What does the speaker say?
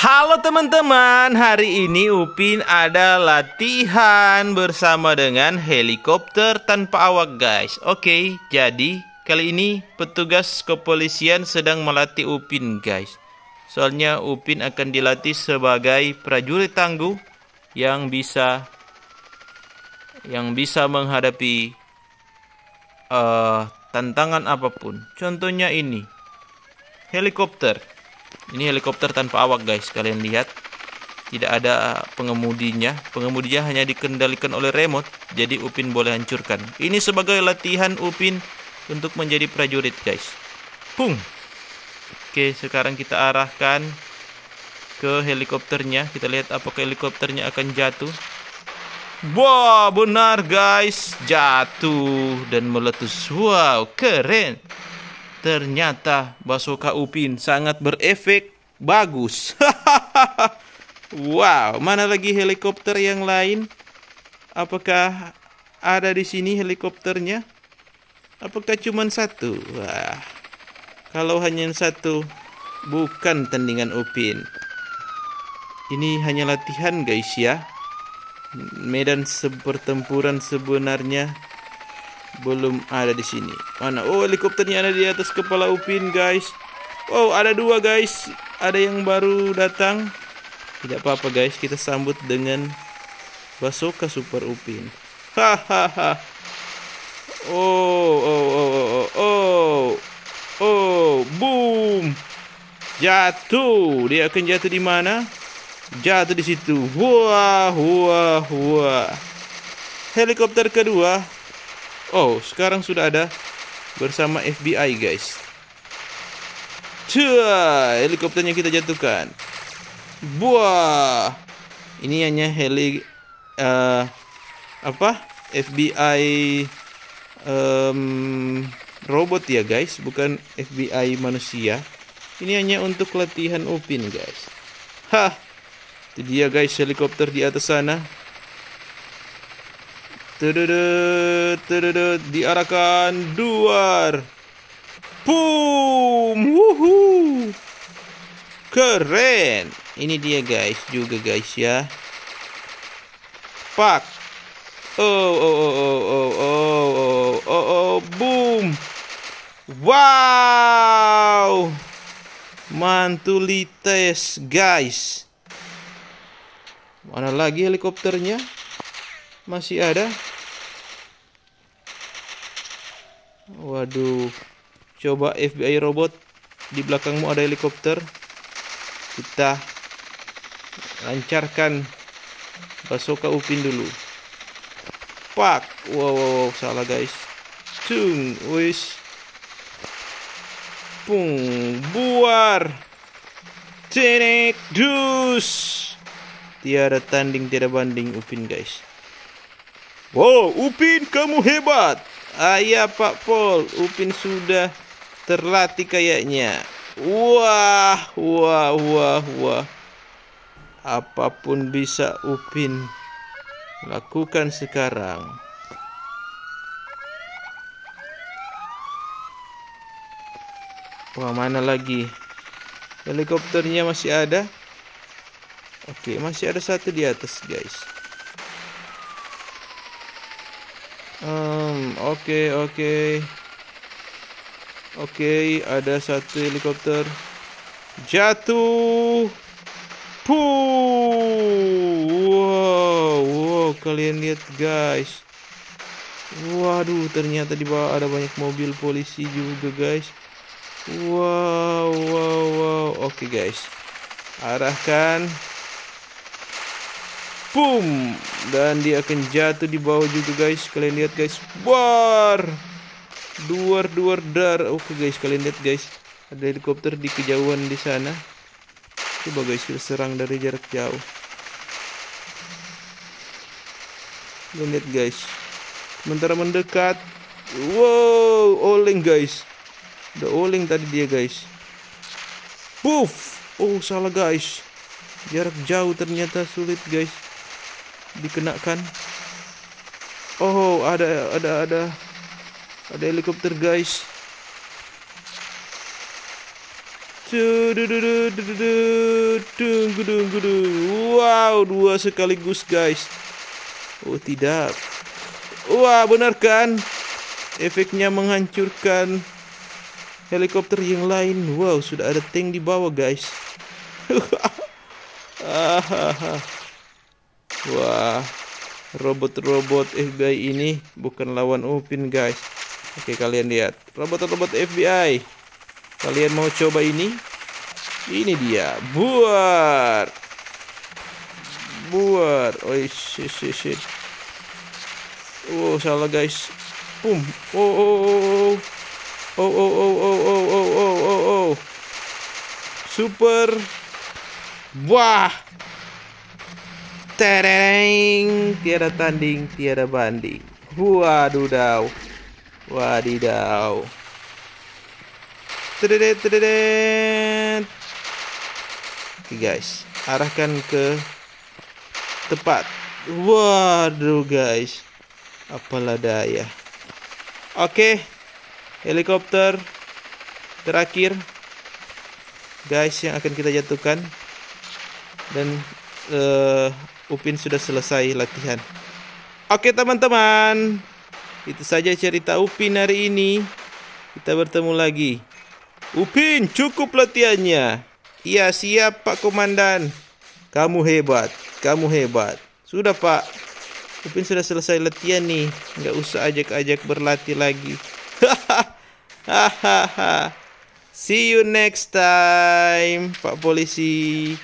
Halo teman-teman, hari ini Upin ada latihan bersama dengan helikopter tanpa awak guys. Oke, jadi kali ini petugas kepolisian sedang melatih Upin guys. Soalnya Upin akan dilatih sebagai prajurit tangguh yang bisa yang bisa menghadapi uh, tantangan apa pun. Contohnya ini helikopter ini helikopter tanpa awak guys, kalian lihat. Tidak ada pengemudinya. Pengemudinya hanya dikendalikan oleh remote, jadi Upin boleh hancurkan. Ini sebagai latihan Upin untuk menjadi prajurit guys. Pung. Oke, sekarang kita arahkan ke helikopternya. Kita lihat apakah helikopternya akan jatuh. Wah, benar guys, jatuh dan meletus. Wow, keren. Ternyata Basoka Upin sangat berefek bagus. wow, mana lagi helikopter yang lain? Apakah ada di sini helikopternya? Apakah cuma satu? Wah, kalau hanya satu, bukan tandingan Upin. Ini hanya latihan guys ya. Medan pertempuran sebenarnya belum ada di sini. Mana? Oh, helikopternya ada di atas kepala Upin, guys. Oh, ada dua, guys. Ada yang baru datang. Tidak apa-apa, guys. Kita sambut dengan Basoka Super Upin. Hahaha. oh, oh, oh, oh, oh, oh. Oh, boom. Jatuh. Dia akan jatuh di mana? Jatuh di situ. Wah, wah, wah. Helikopter kedua Oh, sekarang sudah ada bersama FBI, guys. Cua, helikopternya kita jatuhkan. Buah. Ini hanya heli uh, apa? FBI um, robot ya, guys, bukan FBI manusia. Ini hanya untuk latihan Upin, guys. Hah. Itu dia, guys, helikopter di atas sana. Tududut, tududut, diarahkan duar. Boom! Wuhu! Keren. Ini dia guys, juga guys ya. Pak. Oh, oh, oh, oh, oh, oh, oh, oh, oh, boom. Wow. Mantulites guys. Mana lagi helikopternya? Masih ada? Waduh. Coba FBI robot di belakangmu ada helikopter. Kita lancarkan Basoka Upin dulu. Pak. Wow, wow, wow. salah guys. Cung, wis. Pung, buar. Tenek dus. Tiada tanding, tiada banding Upin guys. Wow, Upin kamu hebat. Ayah Pak Pol, Upin sudah terlatih kayaknya. Wah, wah, wah, wah. Apa pun bisa Upin lakukan sekarang. Wah, mana lagi? Helikopternya masih ada? Oke, masih ada satu di atas, guys. Um, oke, okay, oke. Okay. Oke, okay, ada satu helikopter jatuh. Puh. Wow, wow, kalian lihat guys. Waduh, ternyata di bawah ada banyak mobil polisi juga guys. Wow, wow, wow. Oke guys. Arahkan Boom. Dan dia akan jatuh di bawah juga guys. Kalian lihat guys. War. Duar duar dar. Oke guys, kalian lihat guys. Ada helikopter di kejauhan di sana. Coba guys kita serang dari jarak jauh. Kalian lihat guys. Sementara mendekat. Wow, oleng guys. Ada oleng tadi dia guys. Puff. Oh, salah guys. Jarak jauh ternyata sulit guys dikenakan oh ada ada ada ada helikopter guys Wow, dua sekaligus guys. Oh tidak. Wah, benar kan? Efeknya menghancurkan helikopter yang lain. Wow, sudah ada tank di bawah guys. Wah, robot-robot FBI ini bukan lawan Upin guys. Oke, kalian lihat. Robot-robot FBI. Kalian mau coba ini? Ini dia. Buar. Buar. Oh, shit, shit, shit. Oh, salah guys. Boom. Oh, oh, oh, oh. Oh, oh, oh, oh, oh, oh, oh, oh, oh. Super. Wah. Tereng. Tiada tanding, tiada banding. Waduh, daw. Wadidaw. Tededet, tededet. Oke guys, arahkan ke tepat. Waduh guys, apalah daya. Oke, helikopter terakhir guys yang akan kita jatuhkan dan uh, Upin sudah selesai latihan. Oke teman-teman, itu saja cerita Upin hari ini. Kita bertemu lagi. Upin, cukup latihannya. Iya, siap Pak Komandan. Kamu hebat, kamu hebat. Sudah Pak. Upin sudah selesai latihan nih. Nggak usah ajak-ajak berlatih lagi. Hahaha. See you next time, Pak Polisi.